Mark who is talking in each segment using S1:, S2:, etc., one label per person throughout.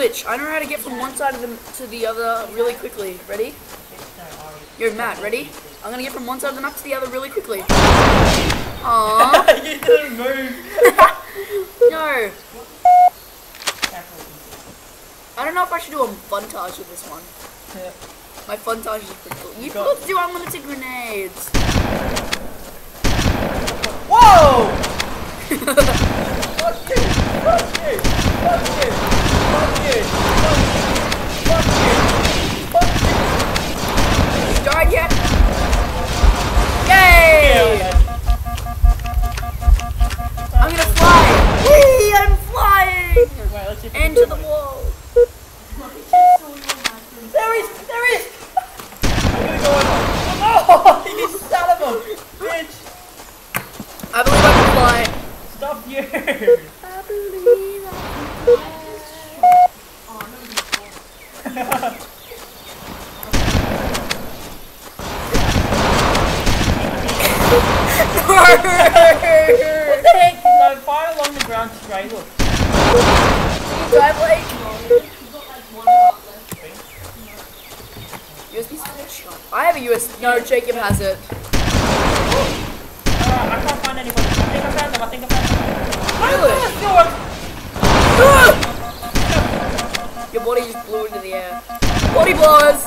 S1: glitch. I know how to get from one side of the to the other really quickly. Ready? You're Matt. Ready? I'm gonna get from one side of the map to the other really quickly. Aww.
S2: you didn't move.
S1: no. I don't know if I should do a funtage with this one.
S2: Yeah.
S1: My funtage is pretty cool. You
S2: Go.
S1: forgot to do unlimited grenades.
S2: Whoa! fuck you! Fuck you! Fuck you! You! Fuck! You
S1: died yet? Yay!
S2: What the heck? No, fire along the ground straight. Look.
S1: I have a USB. No, Jacob has it.
S2: Alright, I can't find anybody. I think I found them. I think I found them.
S1: Really? Your body just blew into the air. Body blowers!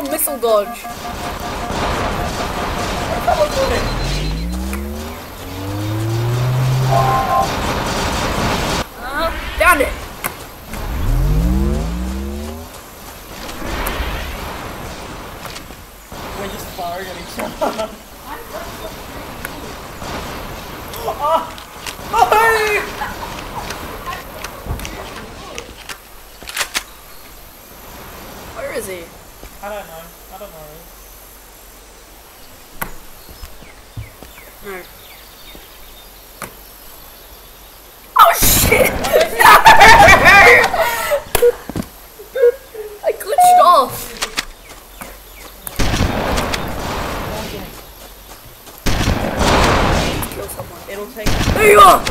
S1: This should be called missile dodge. Uh, found it!
S2: We're just firing at each other. oh! Oh!
S1: Where is he?
S2: I don't know. I don't know.
S1: No. Oh shit! I glitched off. Kill someone.
S2: It'll take.
S1: There you are!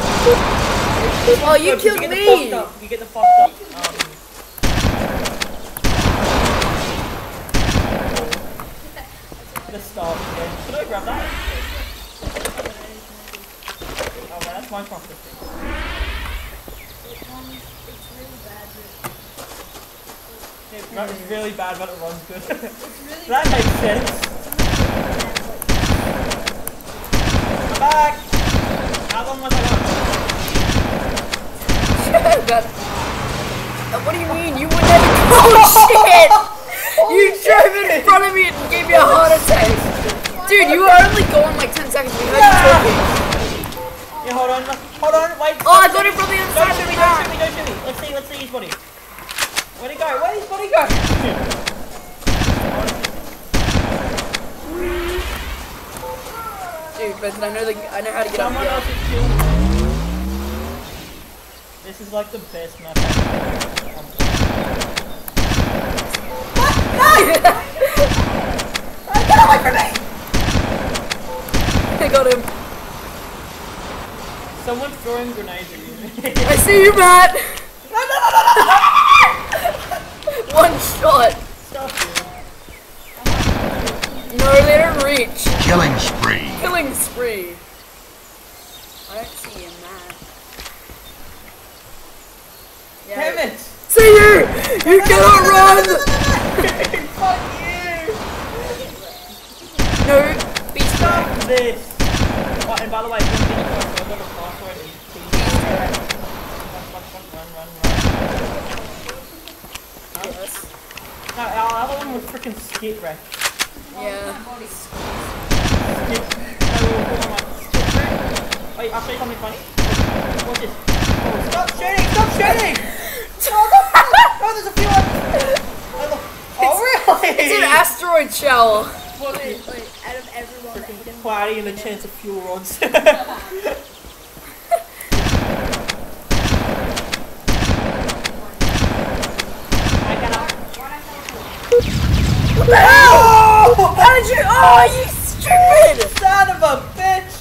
S1: Oh, you
S2: Good,
S1: killed me!
S2: fucked up. You get the fucked up. Um, Let's start again. Could I grab that? Oh, man, that's my property. Yeah, right, it's really bad, but it runs good. that makes sense. I'm back! How long was I gone?
S1: That- Uh, what do you mean? You would never. Oh shit! You drove in front of me and gave me a heart attack. Dude, you were only going like 10 seconds. We heard you talking.
S2: Yeah, hold on, hold on, wait.
S1: Oh, I got it from the other
S2: Don't
S1: side
S2: shoot
S1: of
S2: me, don't shoot me, don't shoot me. Let's see, let's see his body. Where'd he go? Where'd his body go?
S1: Dude, Benson, I know the, I know how to get up
S2: Someone else has killed. This is like the best map ever.
S1: I got him.
S2: Someone's throwing grenades at you.
S1: I see you, Matt. One shot.
S2: Stop you.
S1: No, they don't reach.
S3: Killing spree.
S1: Killing spree. I don't see you, Matt. Yeah.
S2: Damn it!
S1: See you! You cannot run!
S2: Fuck you!
S1: No, be
S2: Stop
S1: stuck.
S2: this! Oh, and by the way, if you get a I've got a password and please run, run, run, run, run.
S1: Yes.
S2: No, our other one was freaking skip wreck.
S1: Yeah.
S2: Skip. No, we were calling like skip wreck. Wait, I'll show you something funny. Watch this. Oh, stop shooting! Stop shooting! oh, there's a few others. Oh. Oh, really?
S1: It's an asteroid shower.
S4: Wait, wait, out of everyone that hit
S2: Cloudy and the chance of fuel rods. I got up.
S1: What the hell? How did you? Oh, you stupid!
S2: Son of a bitch!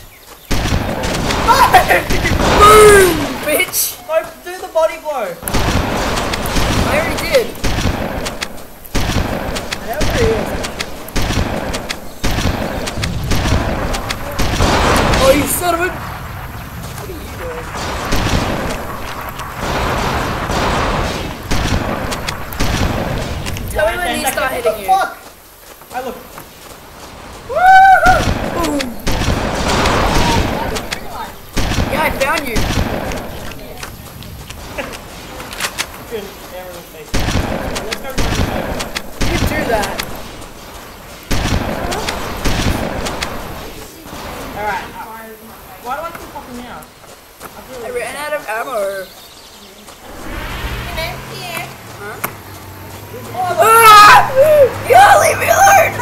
S1: Boom, bitch!
S2: No, do the body blow.
S1: I already did.
S2: Where he is.
S1: Oh, you son of a...
S2: What are you doing?
S1: Tell me when
S2: Ten
S1: he
S2: seconds.
S1: start hitting you.
S2: Fuck! I look.
S1: Boom. Yeah, I found you.
S2: Good arrow in the face. Let's go run this over.
S1: You do that.
S2: Alright. Why do I keep popping out? I feel
S1: I
S2: like-
S1: ran out of ammo. Ah! Yo, leave me alone!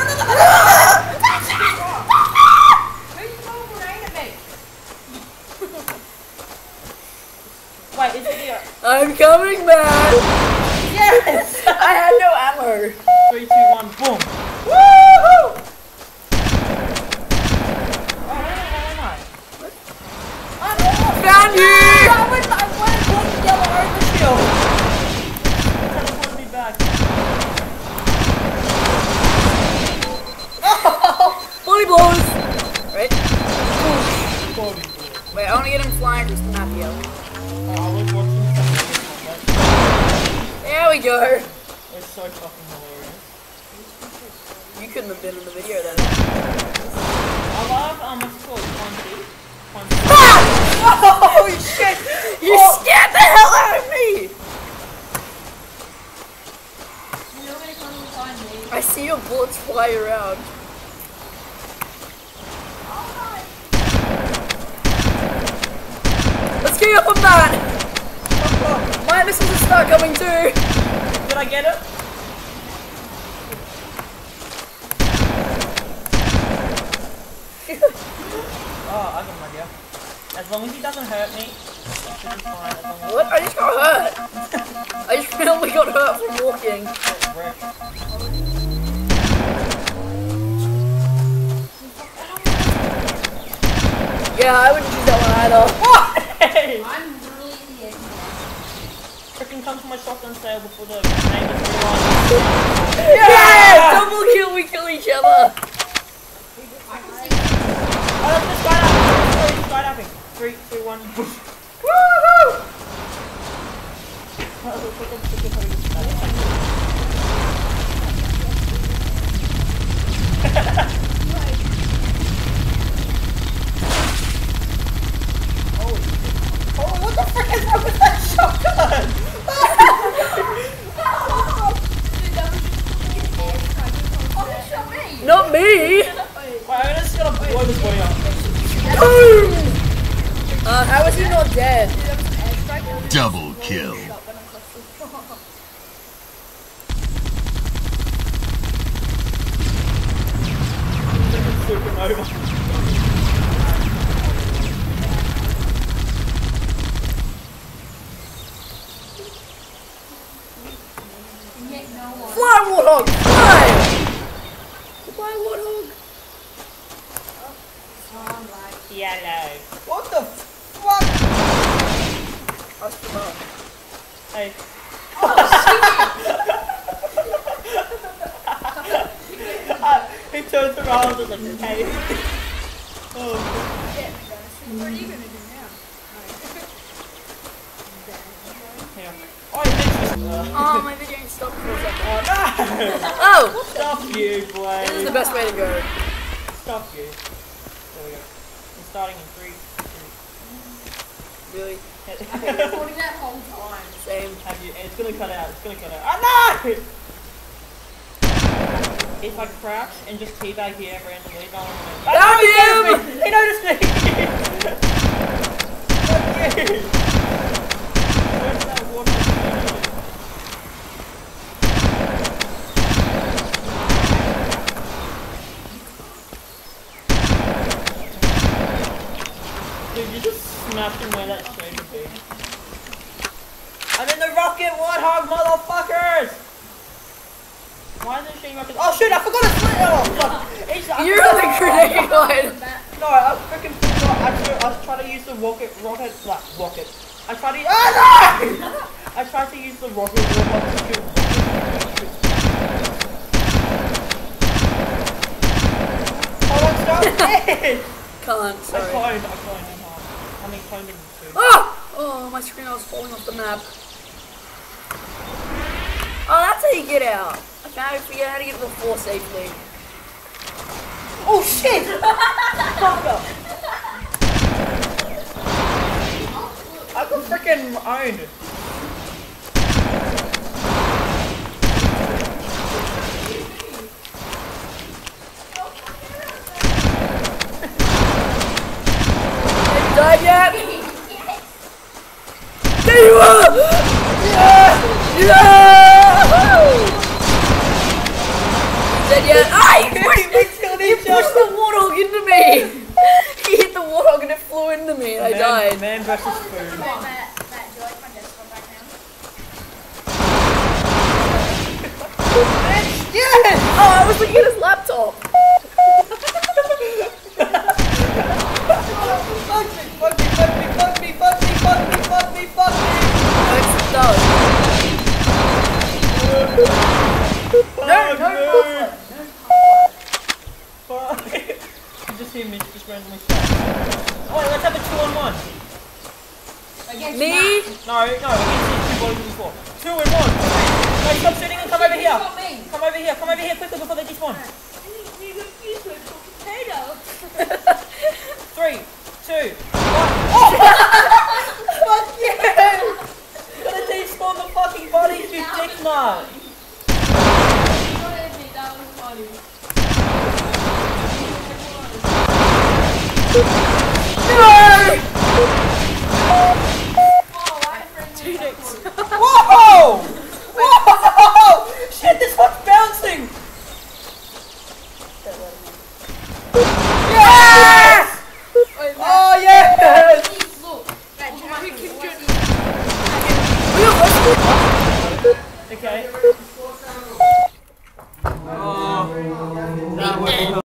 S2: Wait, is it the
S1: I'm coming back!
S2: Yes!
S1: I had no ammo.
S2: Three, two, one, boom!
S1: Woohoo!
S2: Oh, where am I?
S1: Found you!
S2: I went, I went and put the yellow overshield! Teleported me back.
S1: Body blows! Right? Wait, I want to get him flying across the map here.
S2: Oh, I was watching something.
S1: There we go.
S2: It's so fucking hilarious.
S1: You couldn't have been in the video then.
S2: I love, um, what's it called? Quantity. Quantity.
S1: Oh shit! You scared the hell out of me! I see your bullets fly around. Get up on that! My missiles will start coming too!
S2: Did I get it? oh, I got an idea. As long as he doesn't hurt me, it should be fine. As long as
S1: What? I just got hurt! I just randomly got hurt from walking. Yeah, I wouldn't choose that one either.
S2: Hey!
S4: I'm really the end.
S2: Freaking come to my shotgun sale before the neighbors realize.
S1: Yeah! Double kill, we kill each other!
S2: Oh, that's just skydiving! Skydiving! Three, two, one.
S1: Woohoo!
S2: Oh, what the frick is wrong with that shotgun?
S1: Not me!
S2: Wait, I'm just gonna blow this body up.
S1: Boom! Uh, how is he not dead?
S3: Double kill.
S2: Supernova.
S1: Fly, Warthog! Fly! Fly, Warthog!
S2: Yellow. What the fuck?
S1: That's the mark.
S2: Hey. He turns around and like, hey. Oh,
S4: What are you gonna do now?
S2: hang. Oh, he.
S1: Oh, my video stopped for a second.
S2: oh no!
S1: Oh!
S2: Stuff you,
S1: This is the best way to go.
S2: Stop you. There we go. I'm starting in three.
S1: Really?
S2: two.
S4: Recording that whole time.
S1: Same.
S2: Have you? It's gonna cut out. It's gonna cut out. Ah no! If I crouch and just teabag here randomly, no one will. Oh,
S1: him!
S2: He noticed me! Fuck you! Where's that water? Dude, you just smacked him where that should be. I'm in the rocket warthog, motherfuckers! Why is it shooting rockets? Oh shit, I forgot to split it! Oh fuck! He. I
S1: You're the grenade one.
S2: No, I freaking forgot. I, tried- I was trying to use the rocket, rocket, like, rocket. I tried to. Ah, no! I tried to use the rocket warm up to shoot. Hold on, stop. Yes!
S1: Can't,
S2: I
S1: sorry.
S2: cloned, I cloned him half. I mean, cloned him too.
S1: Ah! Oh, my screen was falling off the map. Oh, that's how you get out. Found figure out how to get to the floor safely.
S2: Oh shit! Fuck up. I got freaking owned.
S1: Have you died yet? There you are! Yeah! Yeah! Dead yet? Ah, he pushed,
S2: We killed
S1: he
S2: each
S1: pushed
S2: other.
S1: the warthog into me! He hit the warthog and it flew into me and I
S2: Man-
S1: died.
S2: Man versus food.
S4: Matt, Matt, Matt, do you like my desktop right now?
S2: Yes!
S1: Oh, I was looking at his laptop.
S2: Fuck me, fuck me, fuck me, fuck me, fuck me, fuck me, fuck me, fuck me.
S1: No, it's done.
S2: No,
S1: no,
S2: Fuck. You just hear me just randomly shout. Oh, wait, let's have a two on one.
S4: Against
S1: Me?
S4: Matt.
S2: No, no, against these two bodies before. Two in one. No, stop shooting and come over here. Come over here, come over here quickly before they despawn.